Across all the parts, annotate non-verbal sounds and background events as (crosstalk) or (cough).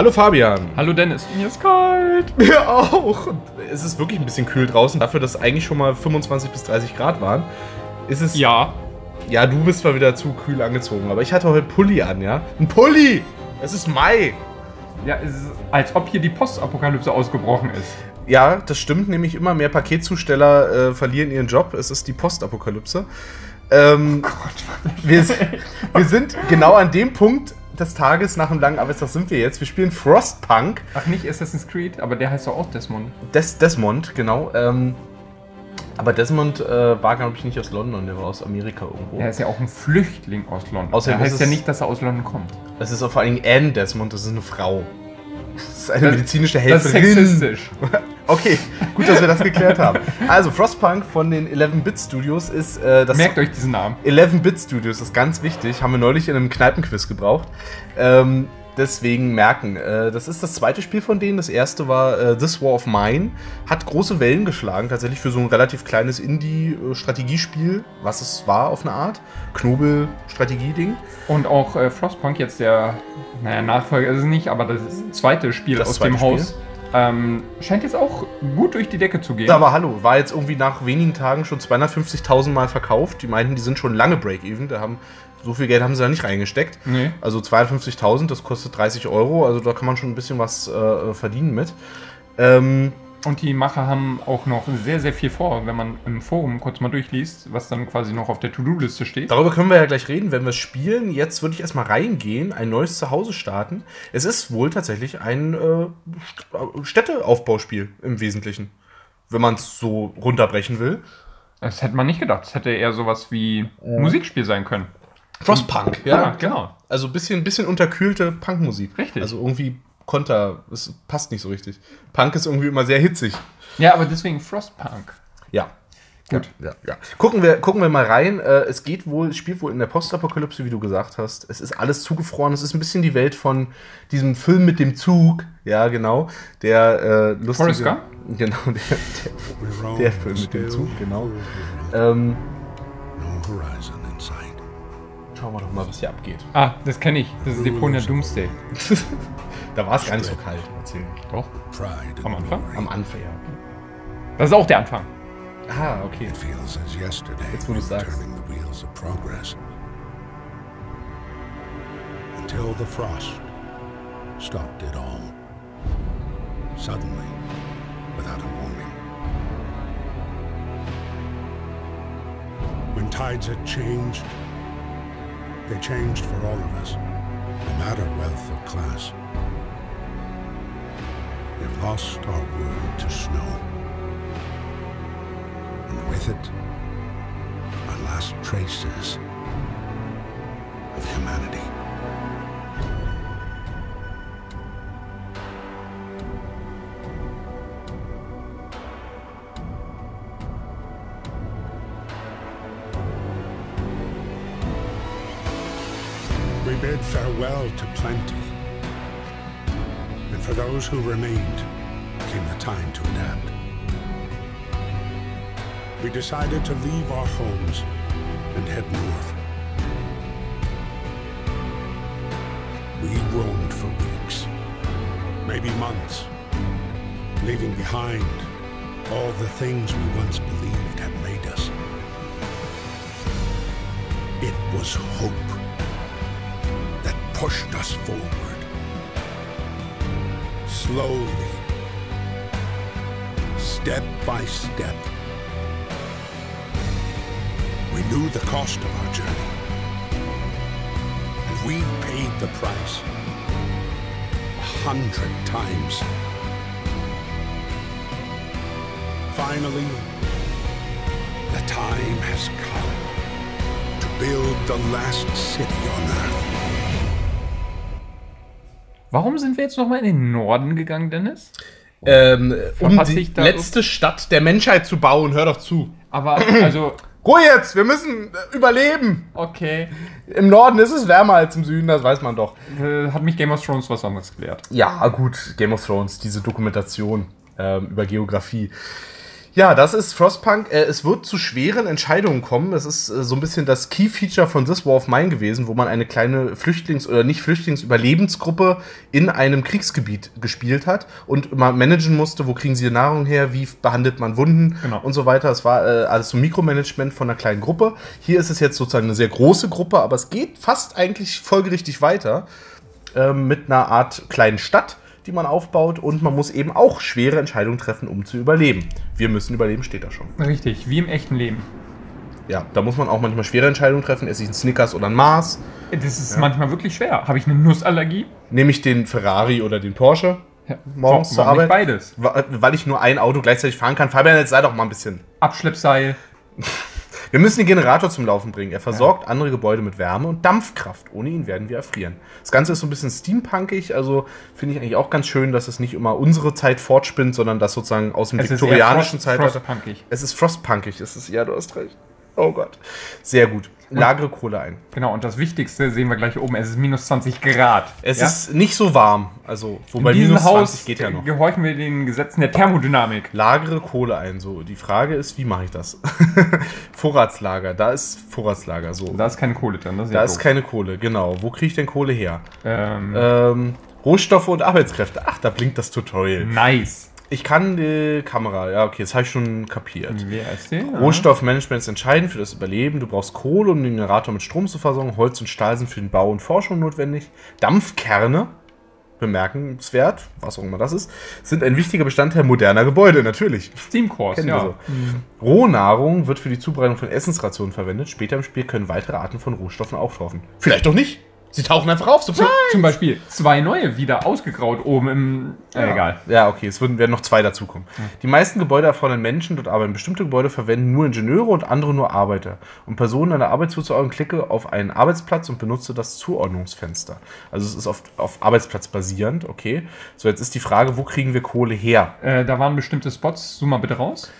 Hallo Fabian. Hallo Dennis. Mir ist kalt. (laughs) Mir auch. Und es ist wirklich ein bisschen kühl draußen. Dafür, dass es eigentlich schon mal 25 bis 30 Grad waren, ist es. Ja. Ja, du bist zwar wieder zu kühl angezogen, aber ich hatte heute Pulli an, ja? Ein Pulli! Es ist Mai! Ja, es ist, als ob hier die Postapokalypse ausgebrochen ist. Ja, das stimmt, nämlich immer mehr Paketzusteller äh, verlieren ihren Job. Es ist die Postapokalypse. Ähm, Oh Gott, wir, wir sind genau an dem Punkt des Tages nach einem langen Arbeitstag sind wir jetzt. Wir spielen Frostpunk. Ach, nicht Assassin's Creed, aber der heißt doch auch Desmond. Des Desmond, genau. Ähm, aber Desmond äh, war, glaube ich, nicht aus London, der war aus Amerika irgendwo. Er ist ja auch ein Flüchtling aus London. Außerdem das heißt ja nicht, dass er aus London kommt. Das ist auch vor allen Dingen Anne Desmond, das ist eine Frau. Das ist eine Das- medizinische Das ist Helferin. sexistisch. (laughs) Okay, gut, dass wir das geklärt haben. Also, Frostpunk von den 11-Bit Studios ist äh, das. Merkt euch diesen Namen. 11-Bit Studios ist ganz wichtig, haben wir neulich in einem Kneipenquiz gebraucht. Ähm, deswegen merken, äh, das ist das zweite Spiel von denen. Das erste war äh, This War of Mine. Hat große Wellen geschlagen, tatsächlich für so ein relativ kleines Indie-Strategiespiel, was es war auf eine Art. Knobel-Strategie-Ding. Und auch äh, Frostpunk, jetzt der, naja, Nachfolger ist es nicht, aber das zweite Spiel Das aus zweite dem Spiel. Haus, ähm, scheint jetzt auch gut durch die Decke zu gehen. Aber hallo, war jetzt irgendwie nach wenigen Tagen schon 250.000 Mal verkauft. Die meinten, die sind schon lange Break-Even. Da haben so viel Geld haben sie da nicht reingesteckt. Nee. Also 52.000, das kostet 30 Euro. Also da kann man schon ein bisschen was äh, verdienen mit. Ähm, Und die Macher haben auch noch sehr, sehr viel vor, wenn man im Forum kurz mal durchliest, was dann quasi noch auf der To-Do-Liste steht. darüber können wir ja gleich reden, wenn wir spielen. Jetzt würde ich erstmal reingehen, ein neues Zuhause starten. Es ist wohl tatsächlich ein äh, St- Städteaufbauspiel im Wesentlichen. Wenn man es so runterbrechen will. Das hätte man nicht gedacht. Das hätte eher sowas wie Musikspiel sein können. Frostpunk, Ja, genau. Also ein bisschen, bisschen unterkühlte Punkmusik. Richtig. Also irgendwie Konter, es passt nicht so richtig. Punk ist irgendwie immer sehr hitzig. Ja, aber deswegen Frostpunk. Ja. Gut. Ja, ja. Gucken, wir, gucken wir mal rein. Äh, es geht wohl, spielt wohl in der Postapokalypse, wie du gesagt hast. Es ist alles zugefroren. Es ist ein bisschen die Welt von diesem Film mit dem Zug. Ja, genau. Der äh, lustige. Forrest Gump? Genau, der, der, der Film mit dem Zug, genau. Ähm, schauen wir doch mal, was hier abgeht. Ah, das kenne ich. Das ist Deponia Doomsday. (laughs) Da war es gar nicht so kalt, erzählen. Doch. Pride Am and Anfang? glory. Am Anfang, ja. Das ist auch der Anfang. Ah, okay. It feels as yesterday. Jetzt, wo du's sagst. turning the wheels of progress. Until the frost stopped it all. Suddenly, without a warning. When tides had changed, they changed for all of us, no matter wealth or class. We've lost our world to snow and with it, our last traces of humanity. We bid farewell to plenty, for those who remained came the time to adapt. We decided to leave our homes and head north. We roamed for weeks, maybe months, leaving behind all the things we once believed had made us. It was hope that pushed us forward. Slowly, step by step, we knew the cost of our journey. And we paid the price a hundred times. Finally, the time has come to build the last city on Earth. Warum sind wir jetzt nochmal in den Norden gegangen, Dennis? Ähm, um die letzte Stadt der Menschheit zu bauen. Hör doch zu. Aber, also, (clears throat) Ruhe jetzt, wir müssen äh, überleben. okay. Im Norden ist es wärmer als im Süden, das weiß man doch. Äh, hat mich Game of Thrones was anderes gelehrt. Ja, gut, Game of Thrones, diese Dokumentation ähm, über Geografie. Ja, das ist Frostpunk. Äh, es wird zu schweren Entscheidungen kommen. Das ist äh, so ein bisschen das Key-Feature von This War of Mine gewesen, wo man eine kleine Flüchtlings- oder nicht Flüchtlings-Überlebensgruppe in einem Kriegsgebiet gespielt hat und man managen musste, wo kriegen sie die Nahrung her, wie behandelt man Wunden Genau. und so weiter. Es war äh, alles so Mikromanagement von einer kleinen Gruppe. Hier ist es jetzt sozusagen eine sehr große Gruppe, aber es geht fast eigentlich folgerichtig weiter ähm, mit einer Art kleinen Stadt, die man aufbaut und man muss eben auch schwere Entscheidungen treffen, um zu überleben. Wir müssen überleben, steht da schon. Richtig, wie im echten Leben. Ja, da muss man auch manchmal schwere Entscheidungen treffen. Esse ich einen Snickers oder ein Mars? Das ist manchmal wirklich schwer. Habe ich eine Nussallergie? Nehme ich den Ferrari oder den Porsche? Ja. Morgens zur Warum nicht Arbeit? beides. Weil ich nur ein Auto gleichzeitig fahren kann. Fabian, jetzt sei doch mal ein bisschen. Abschleppseil. (laughs) Wir müssen den Generator zum Laufen bringen. Er versorgt andere Gebäude mit Wärme und Dampfkraft. Ohne ihn werden wir erfrieren. Das Ganze ist so ein bisschen steampunkig, also finde ich eigentlich auch ganz schön, dass es nicht immer unsere Zeit fortspinnt, sondern das sozusagen aus dem Es ist viktorianischen Zeitalter. Frostpunkig. Es ist frostpunkig, es ist, ja, du hast recht. Oh Gott. Sehr gut. Lagere Kohle ein. Genau, und das Wichtigste sehen wir gleich oben. Es ist minus 20 Grad. Es Ja? ist nicht so warm, also wobei In diesem minus 20 Haus geht ja noch. gehorchen wir den Gesetzen der Thermodynamik. Lagere Kohle ein. So, die Frage ist, wie mache ich das? (laughs) Vorratslager, da ist Vorratslager. So, Da ist keine Kohle drin. Das ist, da ja ist doof. keine Kohle. Genau. Wo kriege ich denn Kohle her? ähm, Ähm, Rohstoffe und Arbeitskräfte. Ach, da blinkt das Tutorial. Nice. Ich kann die Kamera. Ja, okay, das habe ich schon kapiert. WSD? Rohstoffmanagement ist entscheidend für das Überleben. Du brauchst Kohle, um den Generator mit Strom zu versorgen. Holz und Stahl sind für den Bau und Forschung notwendig. Dampfkerne, bemerkenswert, was auch immer das ist, sind ein wichtiger Bestandteil moderner Gebäude, natürlich. Steam Cores, Kennen ja. so. Rohnahrung wird für die Zubereitung von Essensrationen verwendet. Später im Spiel können weitere Arten von Rohstoffen auftauchen. Vielleicht doch nicht. Sie tauchen einfach auf. Surprise! Zum Beispiel zwei neue wieder ausgegraut oben im. Äh, egal. Ja, okay, es würden, werden noch zwei dazukommen. Die meisten Gebäude erfordern Menschen, dort arbeiten. Bestimmte Gebäude verwenden nur Ingenieure und andere nur Arbeiter. Um Personen einer Arbeit zuzuordnen, klicke auf einen Arbeitsplatz und benutze das Zuordnungsfenster. Also es ist auf, auf Arbeitsplatz basierend, okay. So, jetzt ist die Frage, wo kriegen wir Kohle her? Äh, da waren bestimmte Spots. Zoom mal bitte raus.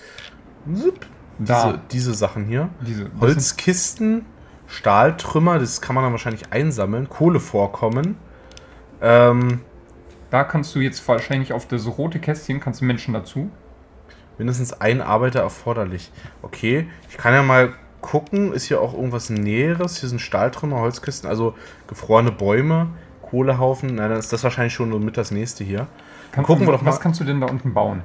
Zip. Da. Diese, diese Sachen hier. Diese, Holzkisten, Stahltrümmer, das kann man dann wahrscheinlich einsammeln. Kohlevorkommen. Ähm, Da kannst du jetzt wahrscheinlich auf das rote Kästchen kannst du Menschen dazu. Mindestens ein Arbeiter erforderlich. Okay, ich kann ja mal gucken, ist hier auch irgendwas Näheres? Hier sind Stahltrümmer, Holzkisten, also gefrorene Bäume, Kohlehaufen. Na, dann ist das wahrscheinlich schon so mit das nächste hier. Kann, Gucken wir doch Was mal. kannst du denn da unten bauen?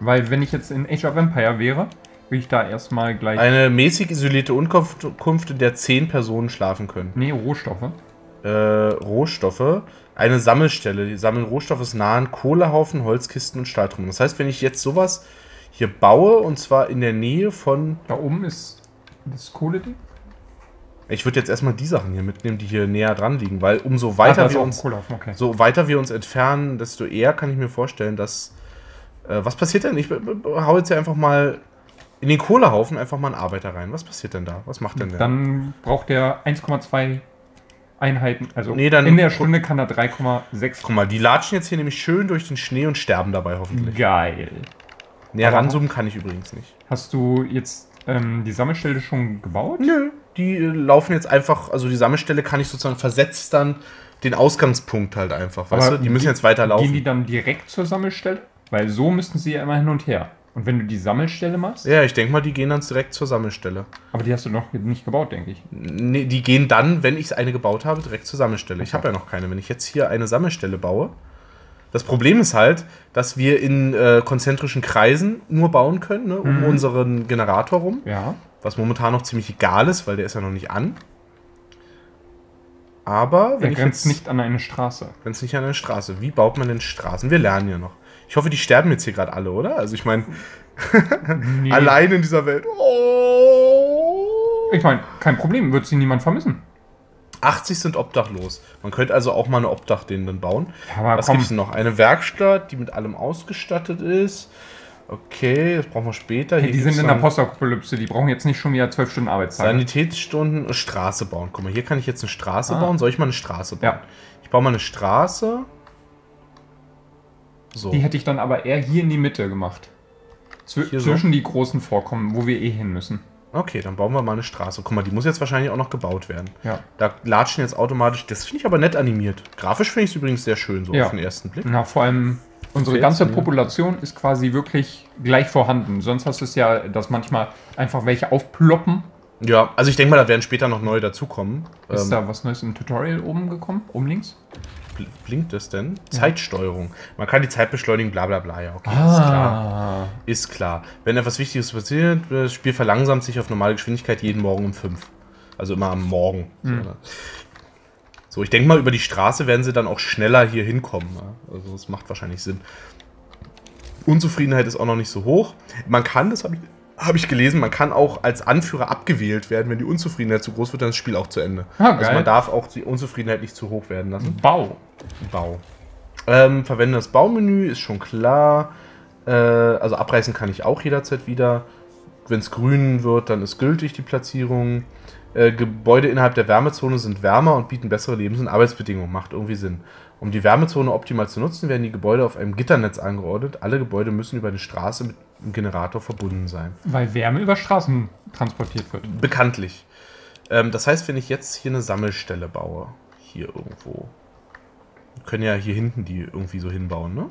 Weil wenn ich jetzt in Age of Empire wäre, ich da erstmal gleich. Eine mäßig isolierte Unterkunft, in der zehn Personen schlafen können. nee, Rohstoffe. Äh, Rohstoffe, eine Sammelstelle. Die sammeln Rohstoffe ist nahen Kohlehaufen, Holzkisten und Stahltrümmer. Das heißt, wenn ich jetzt sowas hier baue, und zwar in der Nähe von Da oben ist das Kohle-Ding. Ich würde jetzt erstmal die Sachen hier mitnehmen, die hier näher dran liegen, weil umso weiter ist wir uns, okay. so weiter wir uns entfernen, desto eher kann ich mir vorstellen, dass äh, was passiert denn? Ich hau jetzt hier einfach mal in den Kohlehaufen einfach mal einen Arbeiter rein. Was passiert denn da? Was macht denn der? Dann braucht der 1,2 Einheiten. Also Nee, dann- in der Stunde kann er 3,6. Guck mal, die latschen jetzt hier nämlich schön durch den Schnee und sterben dabei hoffentlich. Geil. Näher aber- ranzoomen kann ich übrigens nicht. Hast du jetzt ähm, die Sammelstelle schon gebaut? Nö, die äh, laufen jetzt einfach, also die Sammelstelle kann ich sozusagen versetzt dann den Ausgangspunkt halt einfach, weißt Aber du? Die müssen jetzt weiterlaufen. Gehen die dann direkt zur Sammelstelle? Weil so müssten sie ja immer hin und her. Und wenn du die Sammelstelle machst, ja, ich denke mal, die gehen dann direkt zur Sammelstelle. aber die hast du noch nicht gebaut, denke ich. Nee, die gehen dann, wenn ich eine gebaut habe, direkt zur Sammelstelle. Ich habe ja noch keine. Wenn ich jetzt hier eine Sammelstelle baue. Das Problem ist halt, dass wir in äh, konzentrischen Kreisen nur bauen können, ne, um unseren Generator rum. Ja. Was momentan noch ziemlich egal ist, weil der ist ja noch nicht an. Aber Er wenn ich grenzt jetzt nicht an eine Straße. wenn es nicht an eine Straße. Wie baut man denn Straßen? Wir lernen ja noch. Ich hoffe, die sterben jetzt hier gerade alle, oder? Also ich meine, (laughs) Nee. allein in dieser Welt. Oh. Ich meine, kein Problem, wird sie niemand vermissen. 80 sind obdachlos. Man könnte also auch mal eine Obdach denen dann bauen. Ja, Was komm, gibt's denn noch? Eine Werkstatt, die mit allem ausgestattet ist. Okay, das brauchen wir später. hey, die sind in der Postapokalypse, die brauchen jetzt nicht schon wieder zwölf Stunden Arbeitszeit. Sanitätsstunden, Straße bauen. Guck mal, hier kann ich jetzt eine Straße Ah. bauen. Soll ich mal eine Straße bauen? Ja. Ich baue mal eine Straße. So. Die hätte ich dann aber eher hier in die Mitte gemacht. Zw Hier so? zwischen die großen Vorkommen, wo wir eh hin müssen. Okay, dann bauen wir mal eine Straße. Guck mal, die muss jetzt wahrscheinlich auch noch gebaut werden. Ja. Da latschen jetzt automatisch. Das finde ich aber nett animiert. Grafisch finde ich es übrigens sehr schön, so Ja. auf den ersten Blick. Na, vor allem Unsere ganze? Population ist quasi wirklich gleich vorhanden. Sonst hast du es ja, dass manchmal einfach welche aufploppen. Ja, also ich denke mal, da werden später noch neue dazukommen. Ist Ähm, da was Neues im Tutorial oben gekommen? Oben links? Bl- blinkt das denn? Zeitsteuerung. Man kann die Zeit beschleunigen, bla bla bla. Ja, okay, ist klar. Ah. Ist klar. Wenn etwas Wichtiges passiert, das Spiel verlangsamt sich auf normale Geschwindigkeit jeden Morgen um 5. Also immer am Morgen. So, Mhm. ne? so, ich denke mal, über die Straße werden sie dann auch schneller hier hinkommen. Ne? Also das macht wahrscheinlich Sinn. Unzufriedenheit ist auch noch nicht so hoch. Man kann, das habe ich, hab ich gelesen, man kann auch als Anführer abgewählt werden. Wenn die Unzufriedenheit zu groß wird, dann ist das Spiel auch zu Ende. Ah, also man darf auch die Unzufriedenheit nicht zu hoch werden lassen. Bau. Bau. Ähm, verwende das Baumenü, ist schon klar. Äh, also abreißen kann ich auch jederzeit wieder. Wenn es grün wird, dann ist gültig die Platzierung. Äh, Gebäude innerhalb der Wärmezone sind wärmer und bieten bessere Lebens- und Arbeitsbedingungen. Macht irgendwie Sinn. Um die Wärmezone optimal zu nutzen, werden die Gebäude auf einem Gitternetz angeordnet. Alle Gebäude müssen über eine Straße mit Generator verbunden sein. Weil Wärme über Straßen transportiert wird. Bekanntlich. Ähm, das heißt, wenn ich jetzt hier eine Sammelstelle baue, hier irgendwo, wir können ja hier hinten die irgendwie so hinbauen, ne?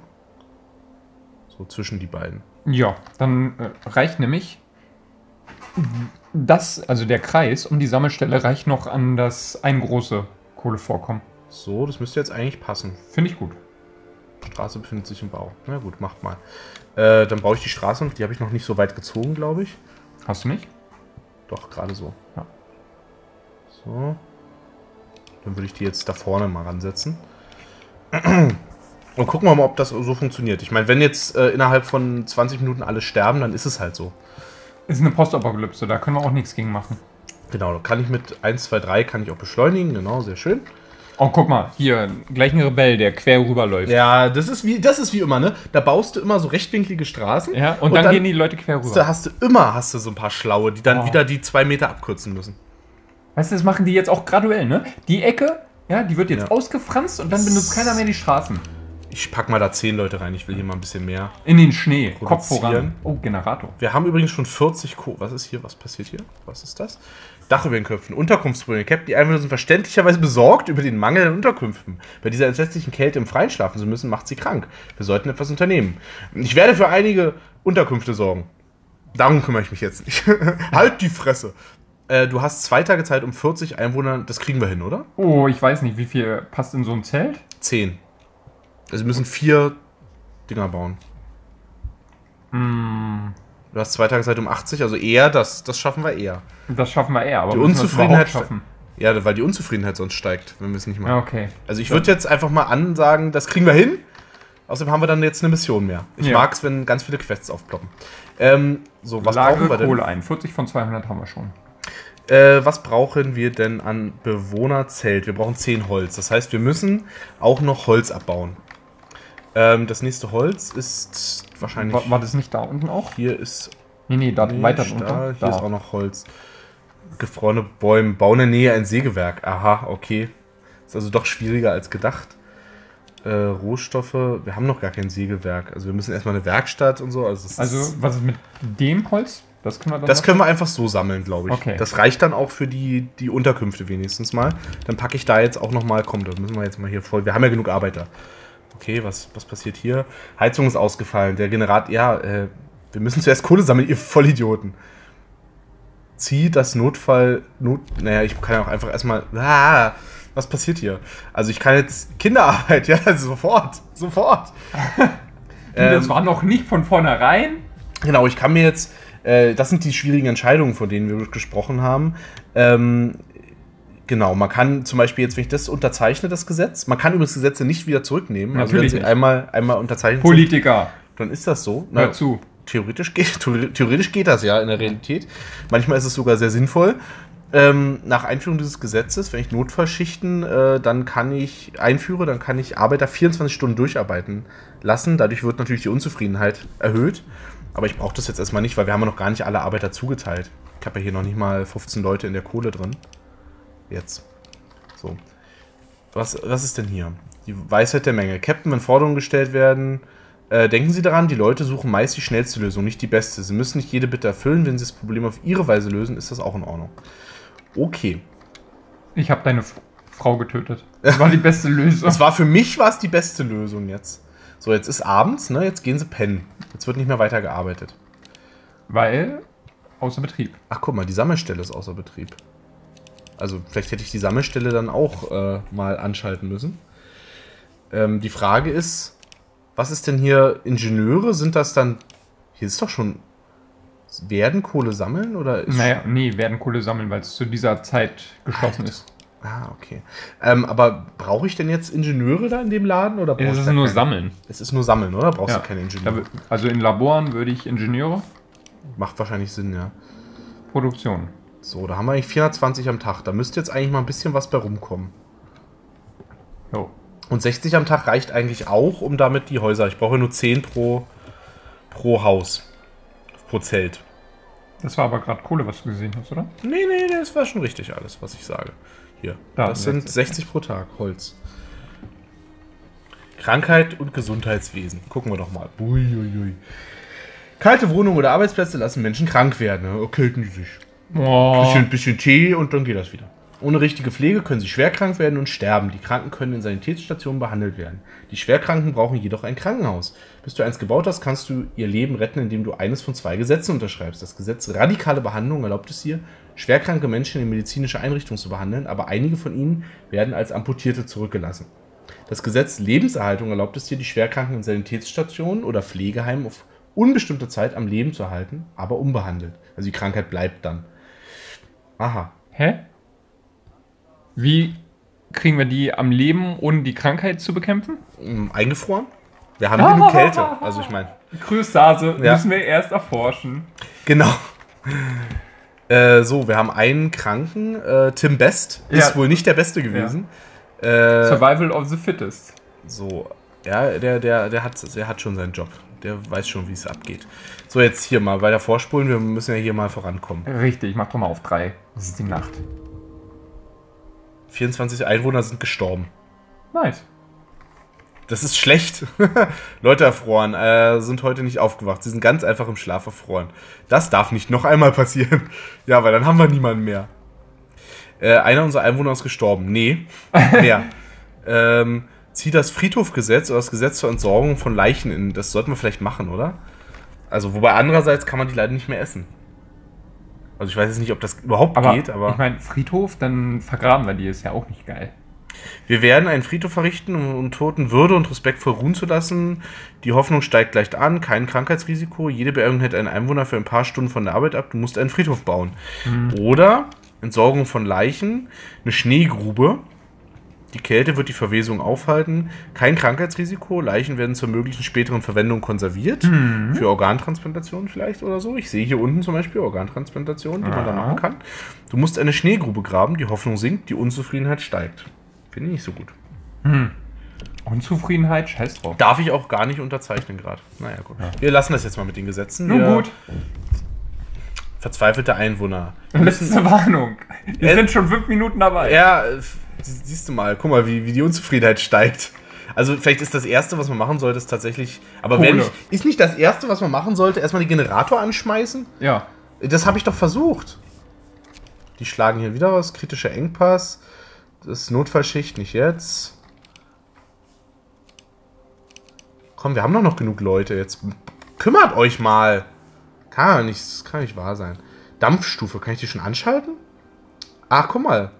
So zwischen die beiden. Ja, dann äh, reicht nämlich das, also der Kreis um die Sammelstelle reicht noch an das ein große Kohlevorkommen. So, das müsste jetzt eigentlich passen. Finde ich gut. Straße befindet sich im Bau. Na gut, macht mal. Äh, dann baue ich die Straße noch. Die habe ich noch nicht so weit gezogen, glaube ich. Hast du nicht? Doch, gerade so. Ja. So. Dann würde ich die jetzt da vorne mal ransetzen. Und gucken wir mal, ob das so funktioniert. Ich meine, wenn jetzt äh, innerhalb von 20 Minuten alle sterben, dann ist es halt so. Ist eine Postapokalypse, da können wir auch nichts gegen machen. Genau, da kann ich mit 1, 2, 3 kann ich auch beschleunigen. Genau, sehr schön. Oh, guck mal, hier, gleich ein Rebell, der quer rüberläuft. Ja, das ist wie, das ist wie immer, ne? Da baust du immer so rechtwinklige Straßen. Ja, und, dann, gehen die Leute quer Da rüber. hast du immer hast du so ein paar Schlaue, die dann Oh. wieder die zwei Meter abkürzen müssen. Weißt du, das machen die jetzt auch graduell, ne? Die Ecke, ja, die wird jetzt Ja. ausgefranst und dann benutzt keiner mehr die Straßen. Ich pack mal da zehn Leute rein, ich will hier mal ein bisschen mehr. In den Schnee, Kopf voran. Oh, Generator. Wir haben übrigens schon 40 Co. Was ist hier? Was passiert hier? Was ist das? Dach über den Köpfen, Unterkunftsprobleme. Captain, die Einwohner sind verständlicherweise besorgt über den Mangel an Unterkünften. Bei dieser entsetzlichen Kälte im Freien schlafen zu müssen, macht sie krank. Wir sollten etwas unternehmen. Ich werde für einige Unterkünfte sorgen. Darum kümmere ich mich jetzt nicht. (laughs) halt die Fresse. Äh, du hast zwei Tage Zeit, um 40 Einwohner. Das kriegen wir hin, oder? Oh, ich weiß nicht, wie viel passt in so ein Zelt? Zehn. Also wir müssen vier Dinger bauen. Hm, Du hast zwei Tage Zeit um 80, also eher, das, das schaffen wir eher. das schaffen wir eher, aber Die Unzufriedenheit schaffen. Ja, weil die Unzufriedenheit sonst steigt, wenn wir es nicht machen. Okay. Also ich würde jetzt einfach mal ansagen, das kriegen wir hin. Außerdem haben wir dann jetzt eine Mission mehr. Ich Ja. mag es, wenn ganz viele Quests aufploppen. Ähm, so, was Lage brauchen wir denn? Kohle ein. 40 von 200 haben wir schon. Äh, was brauchen wir denn an Bewohnerzelt? Wir brauchen 10 Holz. Das heißt, wir müssen auch noch Holz abbauen. Ähm, das nächste Holz ist wahrscheinlich... War, war das nicht da unten auch? hier ist Nee, nee, da Nee, weiter da, drunter. Hier ist auch noch Holz. Gefrorene Bäume. Bau in der Nähe ein Sägewerk. Aha, okay. Ist also doch schwieriger als gedacht. Äh, Rohstoffe. Wir haben noch gar kein Sägewerk. Also wir müssen erstmal eine Werkstatt und so. Also, Also, was ist mit dem Holz? Das können wir dann das können wir einfach so sammeln, glaube ich. Okay. Das reicht dann auch für die, die Unterkünfte wenigstens mal. Dann packe ich da jetzt auch noch mal. Komm, da müssen wir jetzt mal hier voll. Wir haben ja genug Arbeiter. Okay, was, was passiert hier? Heizung ist ausgefallen. Der Generator. Ja, äh, wir müssen zuerst Kohle sammeln, ihr Vollidioten. Zieh das Notfall. Not, naja, ich kann ja auch einfach erstmal. Ah, was passiert hier? Also, ich kann jetzt Kinderarbeit, (laughs) ja, sofort. Sofort. (laughs) das ähm, war noch nicht von vornherein. Genau, ich kann mir jetzt, äh, das sind die schwierigen Entscheidungen, von denen wir gesprochen haben. Ähm, genau, man kann zum Beispiel jetzt, wenn ich das unterzeichne, das Gesetz, man kann übrigens Gesetze nicht wieder zurücknehmen. also wenn Natürlich sie einmal, einmal unterzeichnet Politiker, sind, dann ist das so. hör zu. Theoretisch geht, (laughs) theoretisch geht das ja in der Realität. Manchmal ist es sogar sehr sinnvoll. Ähm, nach Einführung dieses Gesetzes, wenn ich Notfallschichten äh, dann kann ich einführe, dann kann ich Arbeiter 24 Stunden durcharbeiten lassen. Dadurch wird natürlich die Unzufriedenheit erhöht. Aber ich brauche das jetzt erstmal nicht, weil wir haben ja noch gar nicht alle Arbeiter zugeteilt. Ich habe ja hier noch nicht mal 15 Leute in der Kohle drin. Jetzt. So. Was, was ist denn hier? Die Weisheit der Menge. Captain, wenn Forderungen gestellt werden, äh, denken Sie daran, die Leute suchen meist die schnellste Lösung, nicht die beste. Sie müssen nicht jede Bitte erfüllen. Wenn Sie das Problem auf Ihre Weise lösen, ist das auch in Ordnung. Okay. Ich habe deine F Frau getötet. Das war die beste Lösung. Das war für mich war es die beste Lösung jetzt. So, jetzt ist abends, ne? Jetzt gehen sie pennen. Jetzt wird nicht mehr weiter gearbeitet. Weil außer Betrieb. Ach, guck mal, die Sammelstelle ist außer Betrieb. Also, vielleicht hätte ich die Sammelstelle dann auch äh, mal anschalten müssen. Ähm, die Frage ist, was ist denn hier Ingenieure? Sind das dann. Hier ist doch schon. Werden Kohle sammeln oder ist. Naja, nee, werden Kohle sammeln, weil es zu dieser Zeit geschlossen Alter. ist. Ah, okay. Ähm, aber brauche ich denn jetzt Ingenieure da in dem Laden? Oder brauche Es ist nur keine? Sammeln. Es ist nur Sammeln, oder? Brauchst Ja. du keine Ingenieure? Also in Laboren würde ich Ingenieure, Macht wahrscheinlich Sinn, ja. Produktion. So, da haben wir eigentlich 420 am Tag. Da müsste jetzt eigentlich mal ein bisschen was bei rumkommen. Jo. Und 60 am Tag reicht eigentlich auch, um damit die Häuser. Ich brauche nur 10 pro, pro Haus. Pro Zelt. Das war aber gerade Kohle, was du gesehen hast, oder? Nee, nee, das war schon richtig alles, was ich sage. Hier. Ja, das sind 60. 60 pro Tag Holz. Krankheit und Gesundheitswesen. Gucken wir doch mal. Uiuiui. Kalte Wohnungen oder Arbeitsplätze lassen Menschen krank werden. Ne? Erkälten die sich. Oh. Bisschen, bisschen Tee und dann geht das wieder. Ohne richtige Pflege können sie schwer krank werden und sterben. Die Kranken können in Sanitätsstationen behandelt werden. Die Schwerkranken brauchen jedoch ein Krankenhaus. Bis du eins gebaut hast, kannst du ihr Leben retten, indem du eines von zwei Gesetzen unterschreibst. Das Gesetz radikale Behandlung erlaubt es dir, schwerkranke Menschen in medizinische Einrichtungen zu behandeln, aber einige von ihnen werden als Amputierte zurückgelassen. Das Gesetz Lebenserhaltung erlaubt es dir, die Schwerkranken in Sanitätsstationen oder Pflegeheimen auf unbestimmte Zeit am Leben zu halten, aber unbehandelt. Also die Krankheit bleibt dann. Aha. Hä? Wie kriegen wir die am Leben, ohne die Krankheit zu bekämpfen? Ähm, Eingefroren? Wir haben genug Kälte. Also ich meine, Grüßsase Ja. müssen wir erst erforschen. genau. Äh, so, wir haben einen Kranken. Äh, Tim Best ist Ja. wohl nicht der Beste gewesen. Äh, Survival of the Fittest. so, ja, der, der, der, hat, der hat schon seinen Job. Der weiß schon, wie es abgeht. So, jetzt hier mal weiter vorspulen. Wir müssen ja hier mal vorankommen. Richtig, mach doch mal auf drei. Es ist die Nacht. 24 Einwohner sind gestorben. Nice. Das ist schlecht. (laughs) Leute erfroren, äh, sind heute nicht aufgewacht. Sie sind ganz einfach im Schlaf erfroren. Das darf nicht noch einmal passieren. (laughs) Ja, weil dann haben wir niemanden mehr. Äh, einer unserer Einwohner ist gestorben. Nee, (laughs) mehr. ähm, zieh das Friedhofgesetz oder das Gesetz zur Entsorgung von Leichen in. Das sollten wir vielleicht machen, oder? Also, wobei andererseits kann man die leider nicht mehr essen. Also ich weiß jetzt nicht, ob das überhaupt Aber, geht, aber. ich meine, Friedhof, dann vergraben wir die, ist ja auch nicht geil. Wir werden einen Friedhof verrichten, um, um Toten Würde und respektvoll ruhen zu lassen. Die Hoffnung steigt leicht an, kein Krankheitsrisiko. Jede Beerdigung hält einen Einwohner für ein paar Stunden von der Arbeit ab. Du musst einen Friedhof bauen. Oder Entsorgung von Leichen, eine Schneegrube. Die Kälte wird die Verwesung aufhalten. Kein Krankheitsrisiko. Leichen werden zur möglichen späteren Verwendung konserviert. Für Organtransplantation vielleicht oder so. Ich sehe hier unten zum Beispiel Organtransplantation, die man da Aha. machen kann. Du musst eine Schneegrube graben. Die Hoffnung sinkt, die Unzufriedenheit steigt. Finde ich nicht so gut. Unzufriedenheit, scheiß drauf. Darf ich auch gar nicht unterzeichnen gerade. Naja, gut. Wir lassen das jetzt mal mit den Gesetzen. Nun gut. Verzweifelte Einwohner. Letzte Warnung. Wir Äh, sind schon fünf Minuten dabei. Ja, siehst du mal, guck mal, wie, wie die Unzufriedenheit steigt. Also vielleicht ist das Erste, was man machen sollte, ist tatsächlich... Aber wenn Kohle. ich, ist nicht das Erste, was man machen sollte, erstmal den Generator anschmeißen? Ja. Das habe ich doch versucht. Die schlagen hier wieder was. Kritischer Engpass. Das ist Notfallschicht, nicht jetzt. Komm, wir haben doch noch genug Leute. Jetzt kümmert euch mal. Kann ja nicht, das kann nicht wahr sein. Dampfstufe, kann ich die schon anschalten? Ach, guck mal.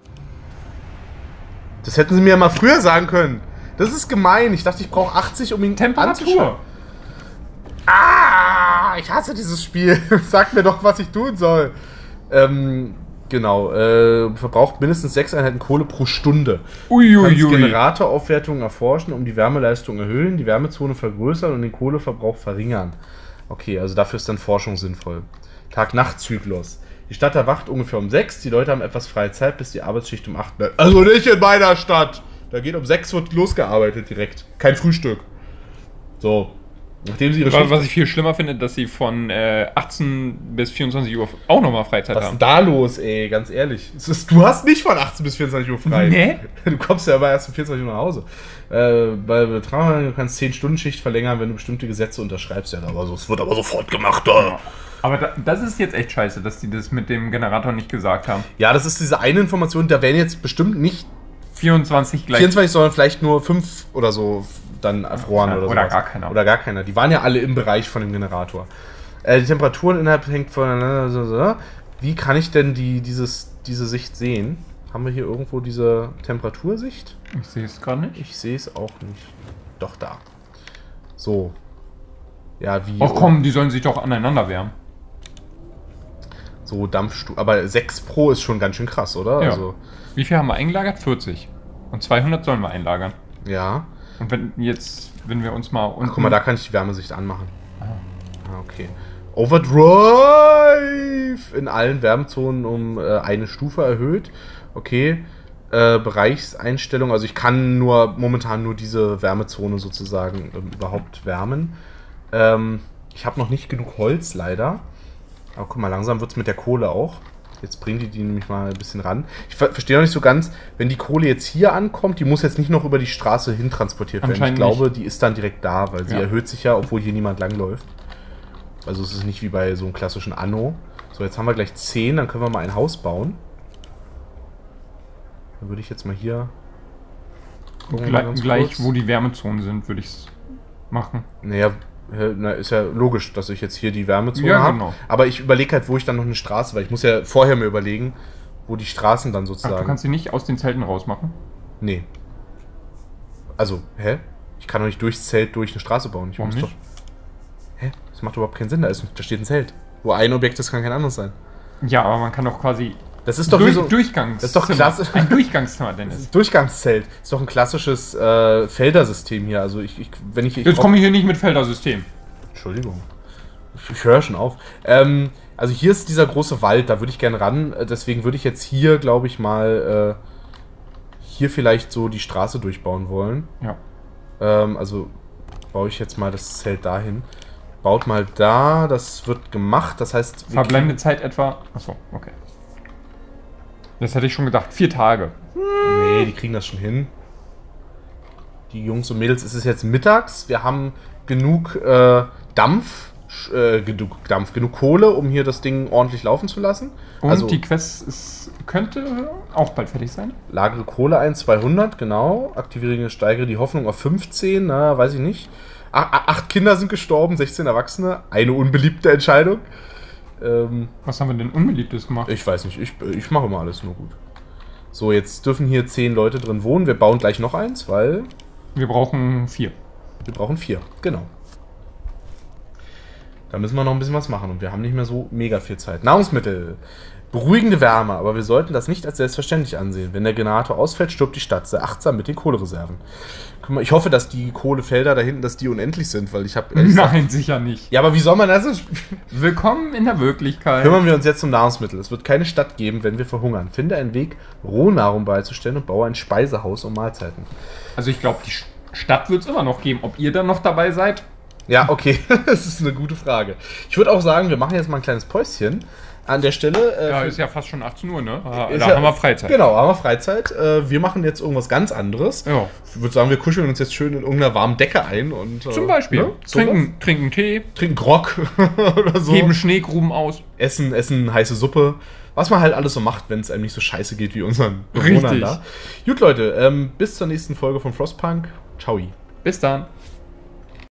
Das hätten sie mir ja mal früher sagen können. Das ist gemein. Ich dachte, ich brauche 80, um ihn. Temperatur. Ah, ich hasse dieses Spiel. (laughs) Sag mir doch, was ich tun soll. Ähm, genau. Äh, verbraucht mindestens sechs Einheiten Kohle pro Stunde. Du kannst Uiuiui. Generatoraufwertungen erforschen, um die Wärmeleistung erhöhen, die Wärmezone vergrößern und den Kohleverbrauch verringern. Okay, also dafür ist dann Forschung sinnvoll. Tag-Nacht-Zyklus. Die Stadt erwacht ungefähr um sechs. Die Leute haben etwas freie Zeit, bis die Arbeitsschicht um acht bleibt. Also nicht in meiner Stadt. Da geht um sechs wird losgearbeitet direkt. Kein Frühstück. So. Nachdem sie ihre Was, was ich viel schlimmer finde, dass sie von äh, 18 bis 24 Uhr auch nochmal Freizeit Was ist haben. denn da los, ey? Ganz ehrlich. Ist, du hast nicht von 18 bis 24 Uhr frei. Nee? (laughs) Du kommst ja aber erst um 24 Uhr nach Hause. Äh, bei Betrachtung, du kannst 10-Stunden-Schicht verlängern, wenn du bestimmte Gesetze unterschreibst. Ja, aber so, es wird aber sofort gemacht. Da. Aber da, das ist jetzt echt scheiße, dass die das mit dem Generator nicht gesagt haben. Ja, das ist diese eine Information, da werden jetzt bestimmt nicht 24 gleich. 24, sondern vielleicht nur 5 oder so dann erfroren Ja, oder, oder sowas. gar keiner. Oder gar keiner. Die waren ja alle im Bereich von dem Generator. Äh, die Temperaturen innerhalb hängt voneinander. So, so. Wie kann ich denn die, dieses, diese Sicht sehen? Haben wir hier irgendwo diese Temperatursicht? Ich sehe es gerade nicht. Ich sehe es auch nicht. Doch da. So. Ja, wie. Ach komm, die sollen sich doch aneinander wärmen. So Dampfstuhl. Aber 6 Pro ist schon ganz schön krass, oder? Ja. Also, Wie viel haben wir eingelagert? 40. Und 200 sollen wir einlagern. ja. Und wenn jetzt, wenn wir uns mal unten... Ach, guck mal, da kann ich die Wärmesicht anmachen. Ah. Ah, okay. Overdrive in allen Wärmezonen um äh, eine Stufe erhöht. Okay. Äh, Bereichseinstellung, also ich kann nur momentan nur diese Wärmezone sozusagen ähm, überhaupt wärmen. Ähm, ich habe noch nicht genug Holz leider. Aber guck mal, langsam wird es mit der Kohle auch. Jetzt bringen die die nämlich mal ein bisschen ran. Ich ver verstehe noch nicht so ganz, wenn die Kohle jetzt hier ankommt, die muss jetzt nicht noch über die Straße hin transportiert werden. Ich glaube, die ist dann direkt da, weil sie Ja. erhöht sich ja, obwohl hier niemand langläuft. Also es ist nicht wie bei so einem klassischen Anno. So, jetzt haben wir gleich 10, dann können wir mal ein Haus bauen. Dann würde ich jetzt mal hier. gucken wir mal Gleich, gleich wo die Wärmezonen sind, würde ich es machen. Naja, na, ist ja logisch, dass ich jetzt hier die Wärmezone Ja, habe. genau. Aber ich überlege halt, wo ich dann noch eine Straße, weil ich muss ja vorher mir überlegen, wo die Straßen dann Ach, sozusagen. du kannst sie nicht aus den Zelten rausmachen? nee. Also, hä? Ich kann doch nicht durchs Zelt durch eine Straße bauen. Ich Warum muss nicht? Doch, hä? Das macht überhaupt keinen Sinn. Da, ist, da steht ein Zelt. Wo ein Objekt ist, kann kein anderes sein. Ja, aber man kann doch quasi Das ist doch durch, so Durchgangs. Das ist doch klasse. Ein Durchgangszimmer, Dennis. (laughs) Durchgangszelt. Ist doch ein klassisches äh, Feldersystem hier. Also ich, ich wenn ich, ich Jetzt komme ich hier nicht mit Feldersystem. Entschuldigung. Ich, ich höre schon auf. Ähm, also hier ist dieser große Wald, da würde ich gerne ran. Äh, Deswegen würde ich jetzt hier, glaube ich, mal äh, hier vielleicht so die Straße durchbauen wollen. Ja. Ähm, also baue ich jetzt mal das Zelt dahin. Baut mal da, das wird gemacht. Das heißt, Verbleibende Zeit etwa. Achso, okay. Das hätte ich schon gedacht. Vier Tage. Nee, die kriegen das schon hin. Die Jungs und Mädels, es ist jetzt mittags. Wir haben genug äh, Dampf, äh, genug Dampf, genug Kohle, um hier das Ding ordentlich laufen zu lassen. Und also die Quest ist, könnte auch bald fertig sein. lagere Kohle ein, 200, genau. Aktiviere, steigere die Hoffnung auf 15, na, weiß ich nicht. A- acht Kinder sind gestorben, 16 Erwachsene. Eine unbeliebte Entscheidung. Ähm, Was haben wir denn Unbeliebtes gemacht? ich weiß nicht, ich, ich mache immer alles nur gut. So, jetzt dürfen hier 10 Leute drin wohnen. Wir bauen gleich noch eins, weil Wir brauchen vier. wir brauchen vier. Genau. Da müssen wir noch ein bisschen was machen und wir haben nicht mehr so mega viel Zeit. Nahrungsmittel. Beruhigende Wärme, aber wir sollten das nicht als selbstverständlich ansehen. Wenn der Generator ausfällt, stirbt die Stadt. Sei achtsam mit den Kohlereserven. Ich hoffe, dass die Kohlefelder da hinten, dass die unendlich sind, weil ich habe. Nein, sicher nicht. Ja, aber wie soll man das? Willkommen in der Wirklichkeit. Kümmern wir uns jetzt um Nahrungsmittel. Es wird keine Stadt geben, wenn wir verhungern. Finde einen Weg, Rohnahrung beizustellen und baue ein Speisehaus um Mahlzeiten. Also ich glaube, die Stadt wird es immer noch geben. Ob ihr dann noch dabei seid? Ja, okay. (laughs) das ist eine gute Frage. Ich würde auch sagen, wir machen jetzt mal ein kleines Päuschen an der Stelle. äh, Ja, ist ja fast schon 18 Uhr, ne? Da ist da ja- haben wir Freizeit. Genau, haben wir Freizeit. Äh, wir machen jetzt irgendwas ganz anderes. Ja. Ich würde sagen, wir kuscheln uns jetzt schön in irgendeiner warmen Decke ein und. äh, Zum Beispiel. ne, trinken, trinken Tee, Trinken Grog (laughs) oder so. heben Schneegruben aus. Essen, essen heiße Suppe. Was man halt alles so macht, wenn es einem nicht so scheiße geht wie unseren Bewohnern Richtig. da. Gut, Leute, ähm, bis zur nächsten Folge von Frostpunk. Ciao. Bis dann.